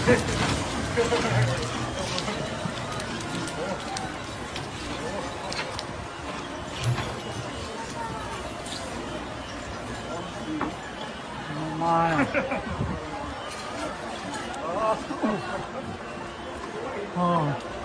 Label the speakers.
Speaker 1: うまい。ああ。